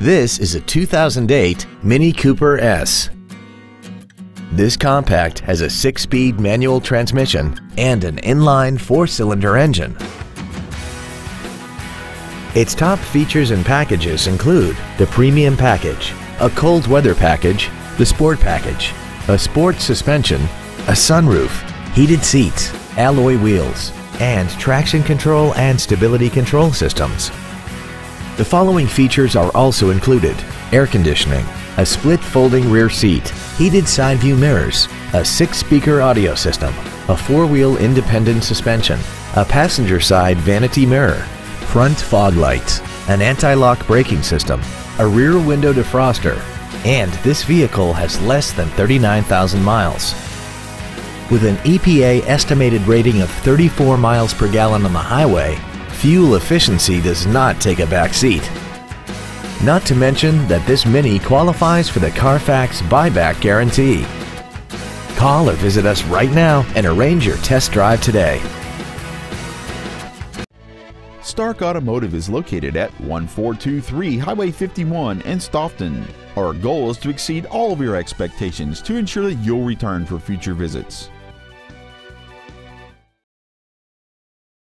This is a 2008 Mini Cooper S. This compact has a six-speed manual transmission and an inline four-cylinder engine. Its top features and packages include the Premium Package, a cold weather package, the Sport Package, a sport suspension, a sunroof, heated seats, alloy wheels, and traction control and stability control systems. The following features are also included. Air conditioning, a split folding rear seat, heated side view mirrors, a six-speaker audio system, a four-wheel independent suspension, a passenger side vanity mirror, front fog lights, an anti-lock braking system, a rear window defroster, and this vehicle has less than 39,000 miles. With an EPA estimated rating of 34 miles per gallon on the highway, fuel efficiency does not take a back seat. Not to mention that this Mini qualifies for the Carfax buyback guarantee. Call or visit us right now and arrange your test drive today. Stark Automotive is located at 1423 Highway 51 in Stoughton. Our goal is to exceed all of your expectations to ensure that you'll return for future visits.